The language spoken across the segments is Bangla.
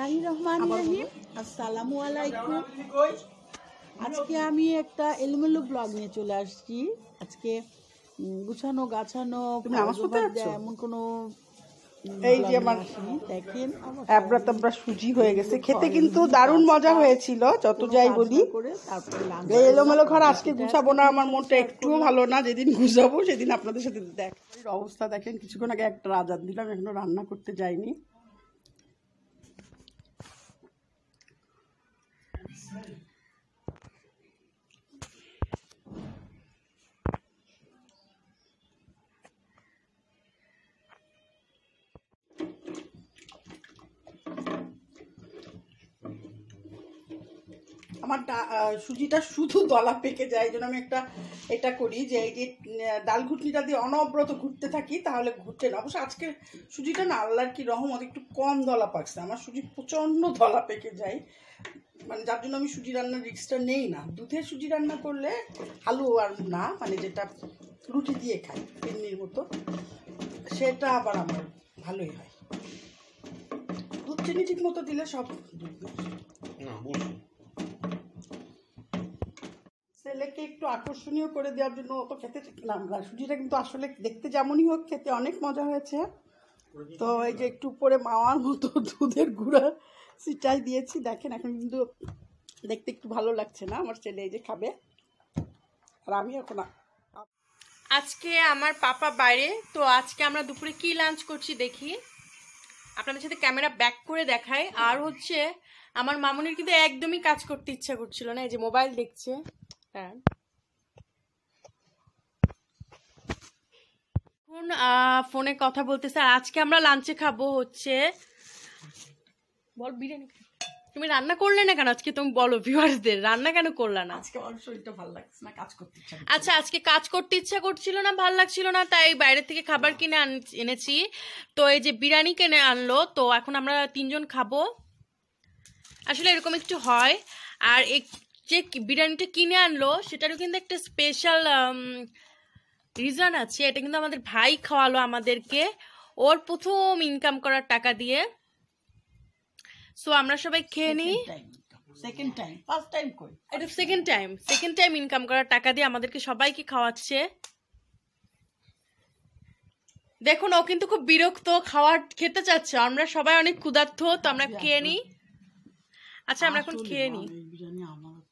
রহমান রহিম। আসসালামু আলাইকুম। আজকে আমি একটা এলোমেলো ব্লগ নিয়ে চলে আসছি। আজকে গুছানো গাছানো? এমন কোনো এই যে আমার। দেখেন অ্যাবরা তাবরা সুজি হয়ে গেছে। খেতে কিন্তু দারুণ মজা হয়েছিল যত যাই বলি। এই এলোমেলো ঘর আজকে গুছাবো না আমার মনটা একটুও ভালো না। যেদিন গুছাবো সেদিন আপনাদের সাথে দেখ। অবস্থা দেখেন কিছুক্ষণ আগে একটা আজাদ দিলাম এখনও রান্না করতে যাইনি। Ready. আমার সুজিটা শুধু দলা পেকে যায়, এই জন্য আমি একটা এটা করি যে এই যে ডাল ঘুটনিটা দিয়ে অনবরত ঘুরতে থাকি, তাহলে ঘুরছে না। অবশ্য আজকে সুজিটা না, আল্লাহর কি রহমত, একটু কম দলা পাকছে। আমার সুজি প্রচণ্ড দলা পেকে যায়। মানে যার জন্য আমি সুজি রান্নার রিক্সটা নেই না। দুধের সুজি রান্না করলে আলু আর না মানে যেটা রুটি দিয়ে খাই পিন্নির মতো, সেটা আবার আমার ভালোই হয়। দুধ চিনি ঠিক মতো দিলে সব দুধ না বুঝছি ছেলেকে একটু আকর্ষণীয় করে দেওয়ার জন্য অত খেতে চাইলাম না। সুজিটা কিন্তু আসলে দেখতে যেমনই হোক খেতে অনেক মজা হয়েছে। তো এই যে একটু উপরে মাওয়ার মতো দুধের গুঁড়া সিটাই দিয়েছি। দেখেন, এখন কিন্তু দেখতে একটু ভালো লাগছে না। আমার ছেলে এই যে খাবে। আর আমি এখন আজকে আমার পাপা বাইরে, তো আজকে আমরা দুপুরে কি লাঞ্চ করছি দেখি। আপনাদের সাথে ক্যামেরা ব্যাক করে দেখাই। আর হচ্ছে, আমার মামুনির কিন্তু একদমই কাজ করতে ইচ্ছা করছিল না। এই যে মোবাইল দেখছে। হ্যাঁ। এখন ফোনে কথা বলতেছে আর আজকে আমরা লাঞ্চে খাব হচ্ছে বল বিরিয়ানি তুমি রান্না করলে না কেন? আজকে তুমি বলো ভিউয়ার্সদের রান্না কেন করলে না? আজকে আমার শরীরটা ভালো লাগছে না কাজ করতে ইচ্ছা আচ্ছা আজকে কাজ করতে ইচ্ছা করছিল না ভালো লাগছিল না তাই বাইরে থেকে খাবার কিনে আন- এনেছি। তো এই যে বিরিয়ানি কিনে আনলো তো এখন আমরা তিনজন খাব। আসলে এরকম একটু হয় আর এই যে বিরিয়ানিটা কিনে আনলো সেটারও কিন্তু একটা স্পেশাল রিজন আছে। এটা কিন্তু আমাদের ভাই খাওয়ালো আমাদেরকে। ওর প্রথম ইনকাম করার টাকা দিয়ে। সো আমরা সবাই খেয়ে নিই। সেকেন্ড টাইম ফার্স্ট টাইম কই এটা second time second time income করার টাকা দিয়ে আমাদেরকে সবাইকে খাওয়াচ্ছে। দেখুন ও কিন্তু খুব বিরক্ত খাওয়ার খেতে চাচ্ছে। আমরা সবাই অনেক ক্ষুধার্ত তো আমরা খেয়ে নিই। আচ্ছা আমরা এখন খেয়ে নিই।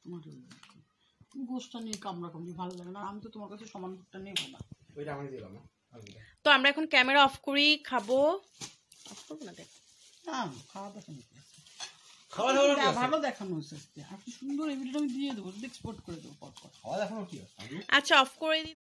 এই বিরিয়ানি আমার আর তোমার তুমি গোষ্ঠটা নিয়ে কামড়া কামড়ি ভালো লাগে না। আমি তো তোমার কাছে সমান নেব না। ওইটা আমি দিলাম না আমি দিলাম। তো আমরা এখন ক্যামেরা অফ করি খাব। অফ করব না দেখ। না খাওয়া দেখানো খাওয়া দাওয়া কি এটা আছে? ভালো দেখানো হয়েছে আর কি সুন্দর এই ভিডিওটা আমি দিয়ে দেবো এক্সপোর্ট করে দেবো পর পর খাওয়া দেখানো কি আচ্ছা অফ করে দিই